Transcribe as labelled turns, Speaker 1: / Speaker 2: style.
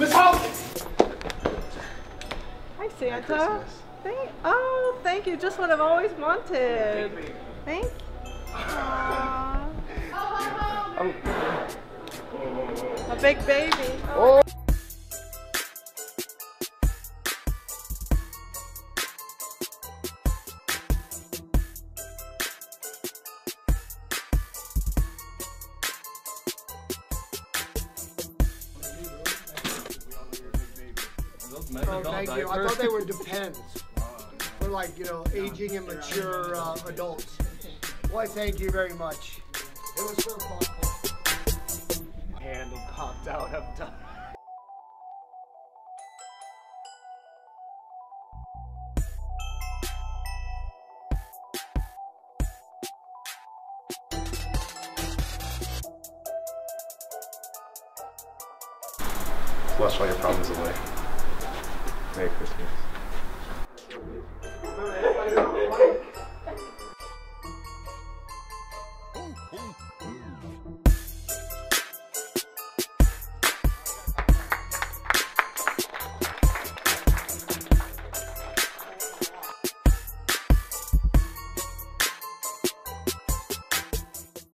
Speaker 1: Miss Hope! Hi, Santa. Thank, oh, thank you. Just what I've always wanted. Thank you. Aww. Oh, oh, oh, a big baby. Oh.
Speaker 2: Oh, thank you. I thought they were depends. For like, you know, aging and mature uh, adults. Why, thank you very much. It was so thoughtful.
Speaker 3: Hand popped out up top.
Speaker 4: Flush all your problems away. Merry Christmas.